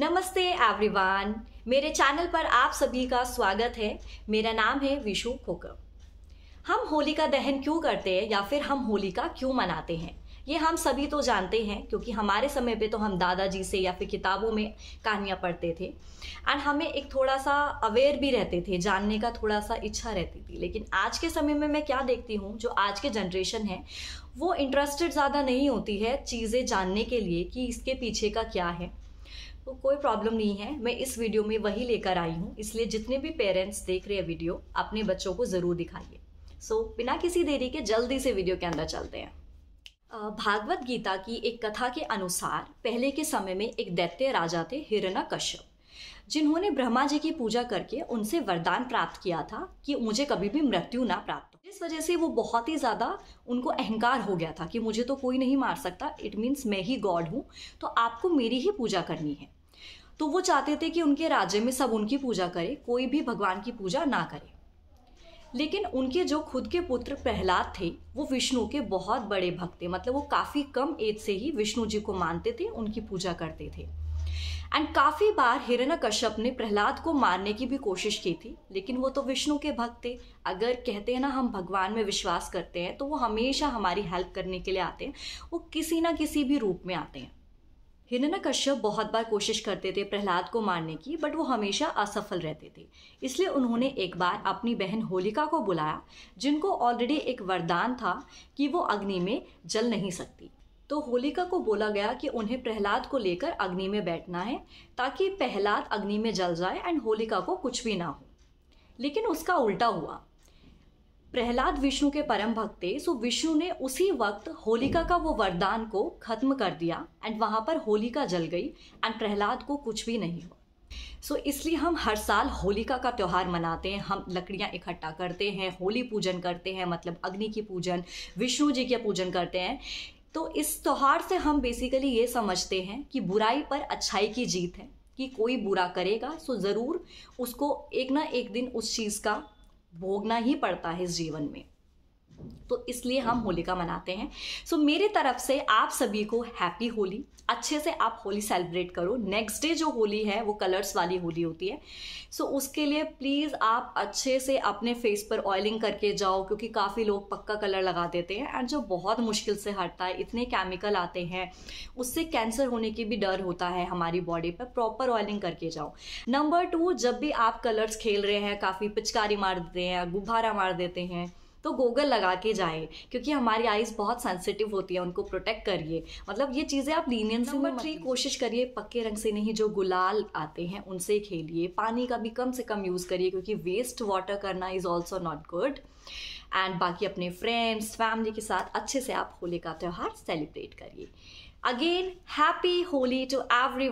नमस्ते एवरीवन। मेरे चैनल पर आप सभी का स्वागत है। मेरा नाम है विशु खोकर। हम होली का दहन क्यों करते हैं या फिर हम होली का क्यों मनाते हैं? ये हम सभी तो जानते हैं, क्योंकि हमारे समय पे तो हम दादाजी से या फिर किताबों में कहानियाँ पढ़ते थे। एंड हमें एक थोड़ा सा अवेयर भी रहते थे, जानने का थोड़ा सा इच्छा रहती थी। लेकिन आज के समय में मैं क्या देखती हूँ, जो आज के जनरेशन है, वो इंटरेस्टेड ज़्यादा नहीं होती है चीज़ें जानने के लिए कि इसके पीछे का क्या है। तो कोई प्रॉब्लम नहीं है। मैं इस वीडियो में वही लेकर आई हूँ। इसलिए जितने भी पेरेंट्स देख रहे हैं वीडियो अपने बच्चों को ज़रूर दिखाइए। सो so, बिना किसी देरी के जल्दी से वीडियो के अंदर चलते हैं। भागवत गीता की एक कथा के अनुसार पहले के समय में एक दैत्य राजा थे हिरणा कश्यप जिन्होंने ब्रह्मा जी की पूजा करके उनसे वरदान प्राप्त किया था कि मुझे कभी भी मृत्यु ना प्राप्त हो। इस वजह से वो बहुत ही ज़्यादा उनको अहंकार हो गया था कि मुझे तो कोई नहीं मार सकता इट मीन्स मैं ही गॉड हूँ तो आपको मेरी ही पूजा करनी है। तो वो चाहते थे कि उनके राज्य में सब उनकी पूजा करे, कोई भी भगवान की पूजा ना करे। लेकिन उनके जो खुद के पुत्र प्रहलाद थे, वो विष्णु के बहुत बड़े भक्त थे मतलब वो काफ़ी कम एज से ही विष्णु जी को मानते थे, उनकी पूजा करते थे। एंड काफ़ी बार हिरण कश्यप ने प्रहलाद को मारने की भी कोशिश की थी, लेकिन वो तो विष्णु के भक्त थे। अगर कहते हैं ना, हम भगवान में विश्वास करते हैं तो वो हमेशा हमारी हेल्प करने के लिए आते हैं। वो किसी ना किसी भी रूप में आते हैं। हिरण्य कश्यप बहुत बार कोशिश करते थे प्रहलाद को मारने की बट वो हमेशा असफल रहते थे। इसलिए उन्होंने एक बार अपनी बहन होलिका को बुलाया, जिनको ऑलरेडी एक वरदान था कि वो अग्नि में जल नहीं सकती। तो होलिका को बोला गया कि उन्हें प्रहलाद को लेकर अग्नि में बैठना है ताकि प्रहलाद अग्नि में जल जाए एंड होलिका को कुछ भी ना हो। लेकिन उसका उल्टा हुआ। प्रहलाद विष्णु के परम भक्त थे सो विष्णु ने उसी वक्त होलिका का वो वरदान को खत्म कर दिया एंड वहाँ पर होलिका जल गई एंड प्रहलाद को कुछ भी नहीं हुआ। सो so, इसलिए हम हर साल होलिका का त्यौहार मनाते हैं हम लकड़ियाँ इकट्ठा करते हैं होली पूजन करते हैं मतलब अग्नि की पूजन विष्णु जी के पूजन करते हैं। तो इस त्यौहार से हम बेसिकली ये समझते हैं कि बुराई पर अच्छाई की जीत है, कि कोई बुरा करेगा सो ज़रूर उसको एक ना एक दिन उस चीज़ का भोगना ही पड़ता है इस जीवन में। तो इसलिए हम होलिका मनाते हैं। सो so, मेरे तरफ़ से आप सभी को हैप्पी होली। अच्छे से आप होली सेलिब्रेट करो। नेक्स्ट डे जो होली है वो कलर्स वाली होली होती है। सो so, उसके लिए प्लीज़ आप अच्छे से अपने फेस पर ऑयलिंग करके जाओ क्योंकि काफ़ी लोग पक्का कलर लगा देते हैं एंड जो बहुत मुश्किल से हटता है इतने केमिकल आते हैं उससे कैंसर होने की भी डर होता है हमारी बॉडी पर। प्रॉपर ऑयलिंग करके जाओ। नंबर टू जब भी आप कलर्स खेल रहे हैं काफ़ी पिचकारी मार देते हैं गुब्बारा मार देते हैं तो गोगल लगा के जाए क्योंकि हमारी आईज बहुत सेंसिटिव होती है उनको प्रोटेक्ट करिए। मतलब ये चीज़ें आप लीनियन से नंबर थ्री कोशिश करिए पक्के रंग से नहीं जो गुलाल आते हैं उनसे खेलिए। पानी का भी कम से कम यूज़ करिए क्योंकि वेस्ट वाटर करना is also not good and बाकी अपने फ्रेंड्स फैमिली के साथ अच्छे से आप होली का त्यौहार सेलिब्रेट करिए। Again happy Holi to every